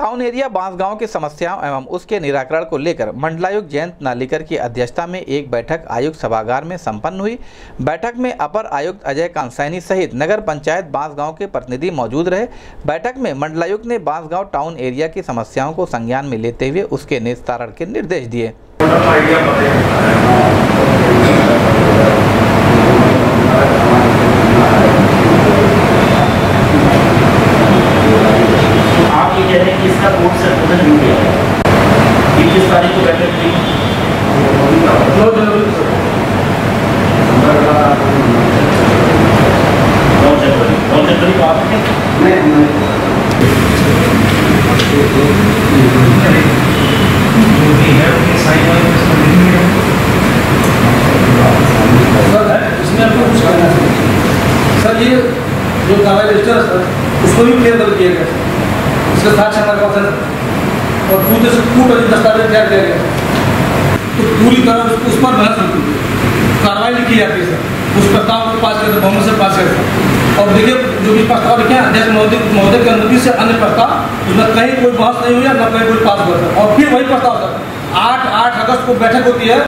Town area, Bansgaon की समस्याओं एवं उसके निराकरण को लेकर मंडलायुक्त जयंत नालिकर की अध्यक्षता में एक बैठक आयुक्त सभागार में संपन्न हुई। बैठक में अपर आयुक्त अजय कांसैनी सहित नगर पंचायत बांसगांव के प्रतिनिधि मौजूद रहे। बैठक में मंडलायुक्त ने बांसगांव टाउन एरिया की समस्याओं को संज्ञान में लेते हुए उसके निस्तारण के निर्देश दिए आप ये कह रहे हैं कि इसका कोर्ट संशोधन नहीं है। इक्कीस तारीख को बैठक थी नौ जनवरी। नौ जनवरी को आप थे सर इसमें आपको कुछ करना है। सर ये जो कार्रवाई रजिस्टर है सर उसको भी क्लियर किया गया इसके साथ है और पूरे से पूरा दस्तावेज़ तैयार किया गया तो पूरी तरह उस, पर बहस होती है। कार्रवाई लिखी जाती है सर। उस प्रस्ताव को पास करते बहुमत से पास करते और देखिए जो भी प्रस्ताव लिखे हैं अध्यक्ष महोदय की अनुमति से अन्य प्रस्ताव उसमें कहीं कोई बहस नहीं हुई है न कहीं कोई पास हुआ और फिर वही प्रस्ताव सर आठ आठ अगस्त को बैठक होती है।